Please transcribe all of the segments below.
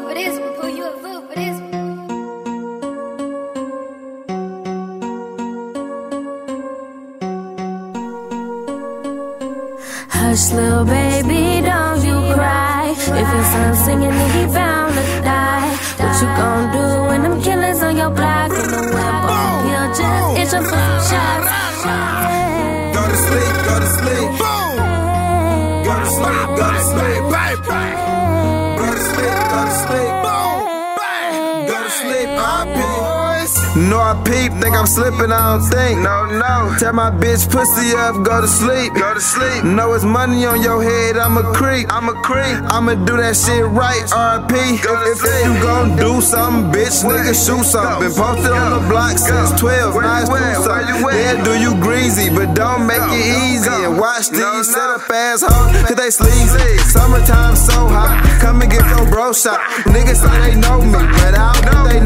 vovresmo, på ju vovresmo. Hush, little baby, don't you cry. If your son's singing, he found to die. What you gonna do when them killers on your block? And the weapon, you'll just itch a for shot. Go to sleep, go to sleep. Boom! Go to sleep, go to sleep, baby. Go to sleep, I I peep, think I'm slipping, I don't think. No, no. Tell my bitch pussy up, go to sleep. Go to sleep. Know it's money on your head, I'm a creep. I'm a creep. I'ma do that shit right, RP. If, if you gon' do something, bitch, nigga, shoot something. Been posted on the block since 12, nice do something. Yeah, do you greasy, but don't make it easy. And watch these set up ass hoes, cause they sleazy. Summertime so hot, come and get your bro shot. Niggas say they know me, but I don't think they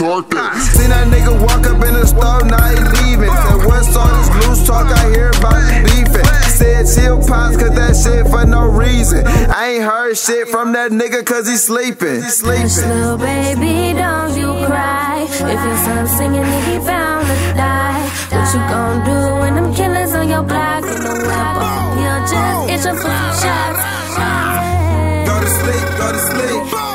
myself. One that. Seen that nigga walk up in the store, now he leaving. Said, what's all this loose talk I hear about beefing? Said chill pops, cause that shit for no reason. I ain't heard shit from that nigga cause he sleeping. He sleeping. little baby, don't you cry. If your son singing and he bound to die, what you gon' do when them killers on your block and the whip on you just itching for some shots? Go to sleep, go to sleep.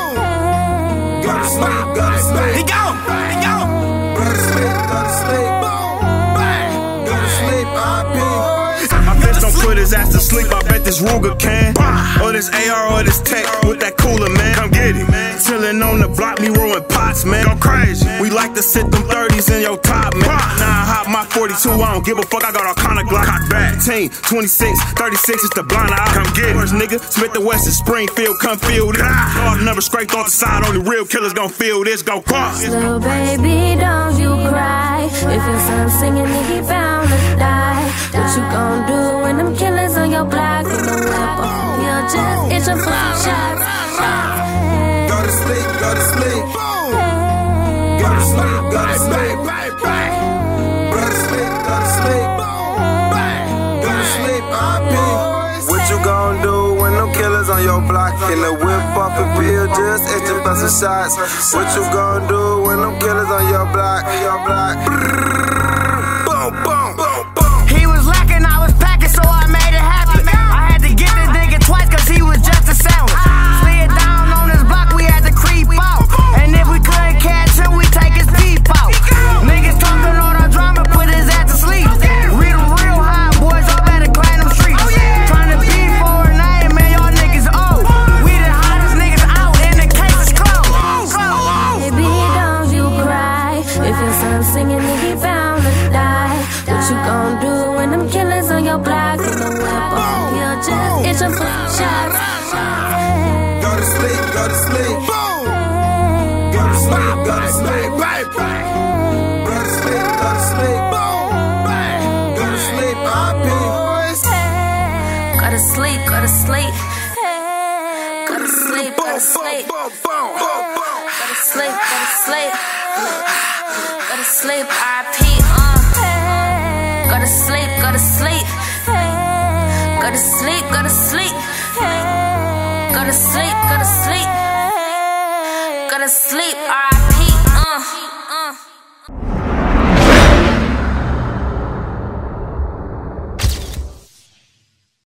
Put his ass to sleep. I bet this Ruger can. Or this AR or this tech with that cooler, man. Come get it. Chillin' on the block, me rolling pots, man. Go crazy. We like to sit them 30s in your top, man. Now I hop my 42, I don't give a fuck. I got all kind of Glock. Cock back. 10, 26, 36 is the blind eye. Come get it. First nigga, Smith the West is Springfield, come feel this. All the numbers scraped off the side, only real killers gon' feel this. Go cross. Little baby, don't you cry. If your son singing he bound just itching for some shots? Go to sleep, go to sleep. Go to sleep, go to sleep. Go to sleep, go to sleep. Go to sleep, RP. What you gon' do when them killers on your block and the whip off a pill just itching for some shots? What you gon' do when them killers on your block? Your block. Boom, boom, boom, boom. Your block and the whip on you just itching for some shots? Go to sleep, go to sleep. Go to sleep, go to sleep. Go to sleep, go to sleep. Go to sleep, RP. Go to sleep, go to sleep. Go to sleep, go to sleep. Go to sleep, go to sleep. Go to sleep, RP, uh. Go to sleep, go to sleep. Go to sleep, go to sleep. Go to sleep,